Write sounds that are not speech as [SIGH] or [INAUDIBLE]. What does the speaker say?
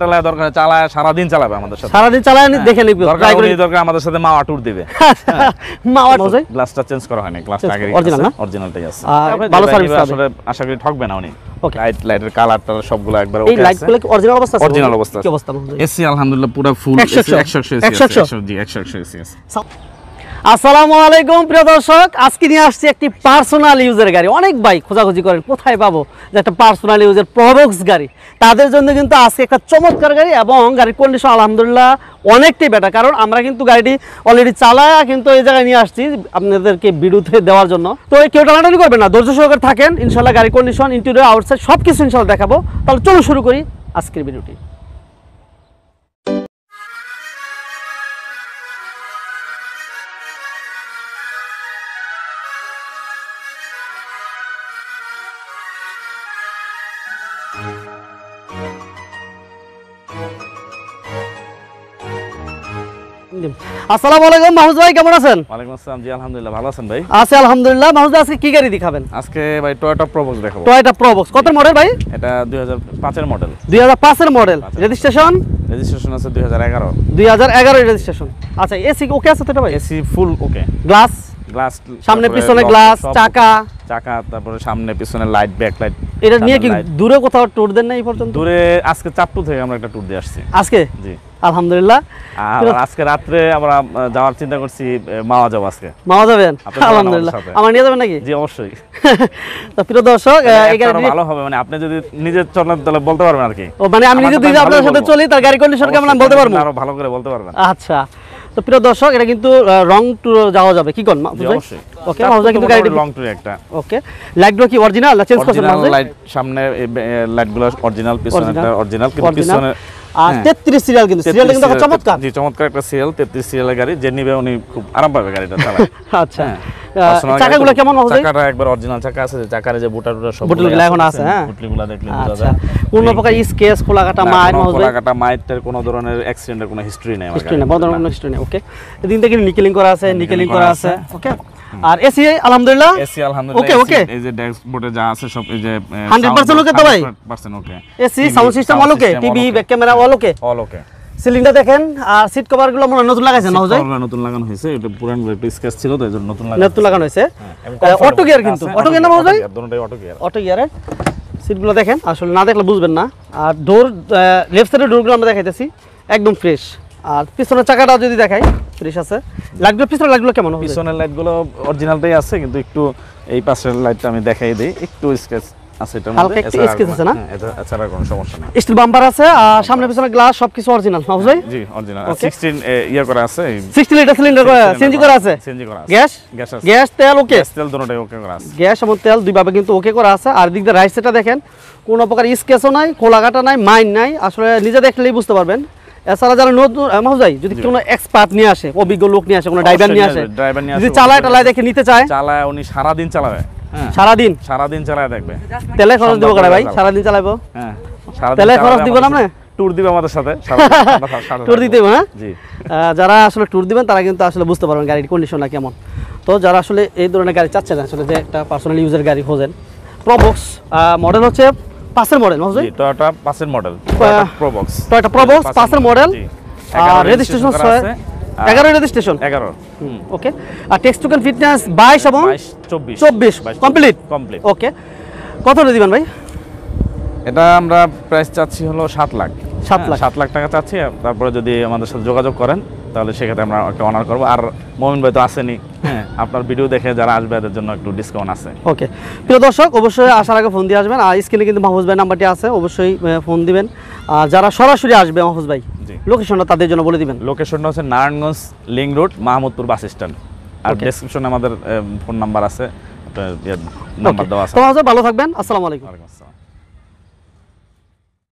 চালায় দরকার চালায় সারাদিন চালাবে আমাদের সাথে সারাদিন চালায় দেখে নিবি দরকার ট্রাই করে উনি দরকার আমাদের সাথে মাওয়া ট্যুর দিবে মাওয়া মজা গ্লাসটা চেঞ্জ করা হয়নি গ্লাসটা আগে করা- না? অরিজিনালটাই আছে ভালো যে service ভাই পাবে। আসলে আশা করি ঠকবে না উনি. লাইট লাইটের কালার টালার সবগুলো একবার এই ওকে গুলো কি অরিজিনাল অবস্থা আছে অবস্থা কি আছে। অবস্থা এসি আলহামদুলিল্লাহ পুরো ফুল একশো একশো। 100 একশো একশো। জি 100 100 এসি আছে আসসালামু আলাইকুম, প্রিয় দর্শক। আজকে নিয়ে আসছি একটি পার্সোনাল ইউজের গাড়ি। অনেক বাইক খোঁজাখুঁজি করেন, কোথায় পাবো? যে একটা পার্সোনাল ইউজের প্রবক্স গাড়ি। তাদের জন্য কিন্তু আজকে একটা চমৎকার গাড়ি এবং গাড়ির কন্ডিশন আলহামদুলিল্লাহ অনেকটাই বেটার কারণ আমরা কিন্তু গাড়িটি অলরেডি চালায়া, কিন্তু এই জায়গায় নিয়ে আসছি আপনাদেরকে বিরুদ্ধে দেওয়ার জন্য। তো কেউ টানাটানি করবেন না, ধৈর্য সহকারে থাকেন। ইনশাল্লাহ গাড়ির কন্ডিশন ইন্টেরিয়র আউটসাইড সব কিছু ইনশাল্লাহ দেখাবো। তাহলে চলো শুরু করি আজকের ভিডিওটি। আসসালামু আলাইকুম মাহমুদ ভাই কেমন আছেন? ওয়ালাইকুম আসসালাম জি আলহামদুলিল্লাহ ভালো আছেন ভাই? আছে আলহামদুলিল্লাহ। মাহমুদ আজকে কি গাড়ি দেখাবেন আজকে ভাই টয়োটা প্রবক্স দেখাবো। টয়টা প্রবক্স কত মডেল ভাই? এটা 2005 এর মডেল দুই হাজার পাঁচের মডেল রেজিস্ট্রেশন রেজিস্ট্রেশন আছে 2011 দুই হাজার এগারো রেজিস্ট্রেশন আচ্ছা এসি ওকে আছে তো এটা ভাই? AC full okay. Glass glass সামনে পিছনে গ্লাস চাকা। চাকা তারপরে সামনে পিছনে লাইট ব্যাক লাইট এটা নিয়ে কি দূরে কোথাও ট্যুর দেন না এই পর্যন্ত? দূরে আজকে থেকে আমরা একটা ট্যুর দিয়ে আসছি। আজকে? জি। আলহামদুলিল্লাহ। আর আজকে রাত্রে আমরা যাওয়ার চিন্তা করছি মাওয়া যাব আজকে। মাওয়া যাবেন? আলহামদুলিল্লাহ। আমার নিয়ে যাবেন নাকি? জি অবশ্যই। [LAUGHS] তো প্রিয় দর্শক এই ভালো হবে মানে আপনি যদি নিজে চলেন তাহলে বলতে পারবেন আর কি। ও মানে আমি নিজে যদি আপনার সাথে চলি তার গাড়ি কন্ডিশন কেমন বলতে পারব? আরও ভালো করে বলতে পারবেন। আচ্ছা। তো প্রিয় দর্শক এটা কিন্তু রং ট্যুর যাওয়া যাবে। কি কোন? ওকে মাহফুজা কিন্তু গাড়ি রং ট্যুর একটা। ওকে। লাইটগুলো কি অরিজিনাল না চেঞ্জ করছেন মাহফুজা? লাইট সামনে লাইটগুলো অরিজিনাল পিছনে Original। অরিজিনাল কিন্তু পিছনে আর হ্যাঁ। 33 সিরিয়াল কিন্তু। সিরিয়াল কিন্তু চমৎকার। জি চমৎকার একটা সিরিয়াল 33 সিরিয়ালের গাড়ি। যে নিবে উনি খুব আরাম পাবে গাড়িটা [LAUGHS] আচ্ছা। হ্যাঁ। চাকাগুলো কেমন মাহফুজা? চাকাটা একবার অরিজিনাল চাকা আছে যে যে বুটা টুটা সব বুটগুলো এখন আছে, হ্যাঁ? বুটগুলো দেখলে বোঝা আচ্ছা যায় কোনো প্রকার স্কেচ খোলা কাটা না, মাইন কোনো মাহফুজা খোলাকাটা মাইটের কোনো ধরনের অ্যাক্সিডেন্টের কোনো হিস্ট্রি নেই আমার হিস্ট্রি না বড় না। হিস্ট্রি নেই ওকে এদিন থেকে নিকেলিং করা আছে নিকেলিং করা করা আছে আছে। ওকে আর এসি আলহামদুলিল্লাহ এসি আলহামদুলিল্লাহ okay. AC এই যে ড্যাশবোর্ডে যা আছে সব এই যে 100% okay তো ভাই? Percent okay AC sound system all okay TV back camera all okay all okay সিলিংটা দেখেন আর সিট কভারগুলো মনে হয় নতুন লাগাইছেন মাহফুজা নতুন লাগানো হয়েছে এটা পুরান একটু ছিল তো এজন্য নতুন নতুন লাগানো হয়েছে। অটো গিয়ার কিন্তু। অটো গিয়ার না দুটোই অটো গিয়ার অটো গিয়ারের সিটগুলো দেখেন আসলে না দেখলে বুঝবেন না। আর ডোর লেফট সাইডের ডোরগুলো আমরা দেখাইতেছি একদম ফ্রেশ আর পিছনের চাকাটা যদি দেখাই ফ্রেশ আছে। লাইটগুলো পিছনের লাইটগুলো কেমন হবে? পিছনের লাইটগুলো অরিজিনালটাই আছে কিন্তু একটু এই পাশের লাইটটা আমি দেখাই দিই একটু স্কেচ আছে এটার মধ্যে একটু আর আছে না? এছাড়া কোনো সমস্যা নেই। স্টিল বাম্পার আছে আর সামনে পিছনে গ্লাস সবকিছু অরিজিনাল মাহফুজ জি অরিজিনাল 16 করা আছে সিক্সটি লিটার সিলিন্ডার সিএনজি করা আছে সিএনজি করা আছে। গ্যাস গ্যাস আছে। গ্যাস তেল ওকে গ্যাস তেল দুটোটাই ওকে করা আছে। গ্যাস এবং তেল দুইভাবে কিন্তু ওকে করা আছে। আর দিক দিয়ে সাইডটা দেখেন কোনো প্রকার স্কেচও নাই খোলাঘাটা নাই মাইন নাই। আসলে নিজে দেখলেই বুঝতে পারবেন। এছাড়া যারা নতুন যদি কোনো এক্সপার্ট নিয়ে আসে অভিজ্ঞ লোক নিয়ে আসে কোনো ড্রাইভার নিয়ে আসে ড্রাইভার নিয়ে যদি চালায়। টালায় দেখে নিতে চায়। চালায় উনি সারাদিন চালাবে। সারাদিন? সারাদিন চালায় দেখবে তেলে খরচ দিব করে ভাই? সারাদিন চালাবো? হ্যাঁ। তেলে খরচ দিব না আপনি? ট্যুর দিবে আমাদের সাথে। ট্যুর [LAUGHS] দিতে হবে, হ্যাঁ? জি। যারা আসলে ট্যুর দিবেন তারা কিন্তু আসলে বুঝতে পারবেন গাড়ির কন্ডিশনটা কেমন। তো যারা আসলে এই ধরনের গাড়ি চাচ্ছেন আসলে যে একটা পার্সোনাল ইউজের গাড়ি খোঁজেন প্রবক্স মডেল হচ্ছে পাঁচের মডেল মাহুজাই জি টয়োটা পাঁচের মডেল প্রোবক্স টয়োটা প্রবক্স পাঁচের মডেল আর রেজিস্ট্রেশন এগারো রেজিস্ট্রেশন এগারো। ওকে আর টেক্সট টোকেন ফিটনেস বাইশ এবং বাইশ চব্বিশ। চব্বিশ। কমপ্লিট কমপ্লিট ওকে কত দিবেন ভাই? এটা আমরা প্রাইস চাচ্ছি হলো সাত লাখ। সাত লাখ। সাত লাখ টাকা চাচ্ছি তারপরে যদি আমাদের সাথে যোগাযোগ করেন তাহলে সেক্ষেত্রে আমরা একটা অনার করব। আর মমিন ভাই তো আসেনি। হ্যাঁ। আপনার ভিডিও দেখে যারা আসবে এদের জন্য একটু ডিসকাউন্ট আছে। ওকে প্রিয় দর্শক অবশ্যই আসার আগে ফোন দিয়ে আসবেন। আর স্ক্রিনে কিন্তু মাহফুজ ভাই নাম্বারটি আছে অবশ্যই ফোন দিবেন। আর যারা সরাসরি আসবে মাহফুজ ভাই লোকেশনটা তাদের জন্য বলে দিবেন। লোকেশনটা হচ্ছে Narayanganj link road Mahmudpur bus stand. আর. ডেসক্রিপশনে আমাদের ফোন নাম্বার আছে। নাম্বার দেওয়া আছে। তো ভালো থাকবেন। আসসালামু আলাইকুম। আসসালাম।